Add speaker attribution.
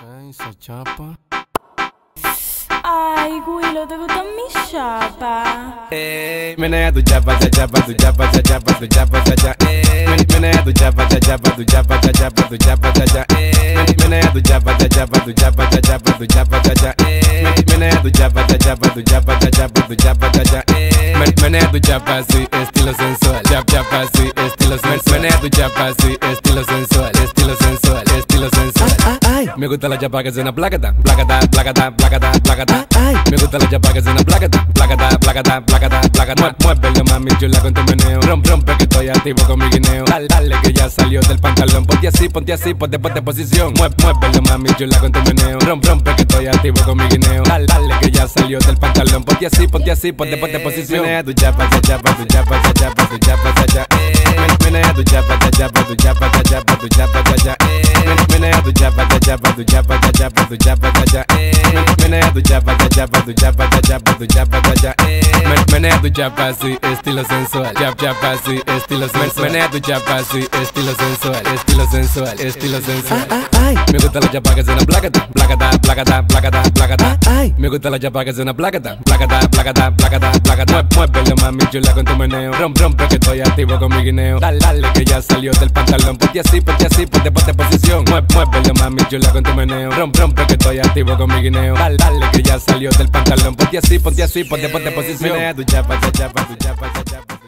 Speaker 1: Ay, esa chapa.
Speaker 2: Ay, Willow, ¿te gustan mis chapas?
Speaker 1: Eh, menea tu chapa, cha chapa, tu chapa, cha chapa, tu chapa, cha cha. Eh, men- menea tu chapa, cha chapa, tu chapa, cha chapa, tu chapa, cha cha. Eh, men- menea tu chapa, cha chapa, tu chapa, cha chapa, tu chapa, cha cha. Eh, men- menea tu chapa, cha chapa, tu chapa, cha chapa, tu chapa, cha cha. Eh, men- menea tu chapa así, estilo sensual. Chap chapa así, estilo sensual. Menea tu chapa así, estilo sensual, estilo sensual. Me gusta la chapa que suena placata, placata, placata, placata, placata. Me gusta la chapa que suena placata, placata, placata, placata, placata. Muévelo mami chula con tu meneo. Rom, rompe que estoy activo con mi guineo. Dale, dale que ya salió del pantalón. Ponte así, ponte así, ponte, ponte posición. Muévelo mami chula con tu meneo. Rom, rompe que estoy activo con mi guineo. Dale, dale que ya salió del pantalón. Ponte así, ponte así, ponte, ponte posición. Menea tu chapa, cha chapa, tu chapa, cha chapa, tu chapa, cha cha. Men- Menea tu chapa, cha chapa, tu chapa, cha chapa, tu chapa, cha cha. Menea tu chapa, cha chapa, tu chapa, cha cha. Men- Menea tu chapa, cha chapa, tu chapa, cha chapa, tu chapa, cha cha. Men- Menea tu chapa así, estilo sensual. Chap chapa así, estilo sensual. Menea tu chapa así, estilo sensual, estilo sensual, estilo sensual. Me gusta la chapa que suena placata, placata, placata, placata, placata. Me gusta la chapa que suena placata, placata, placata, placata, placata. Muévelo mami chula con tu meneo. Rom, rompe que estoy activo con mi guineo. Dale, dale que ya salió del pantalón. Ponte así, ponte así, ponte, ponte posición. Muévelo mami chula con tu meneo. Rom, rompe que estoy activo con mi guineo. Dale, dale que ya salió del pantalón. Ponte así, ponte así, ponte, ponte posición. Menea tu chapa, cha chapa, tu chapa, cha chapa.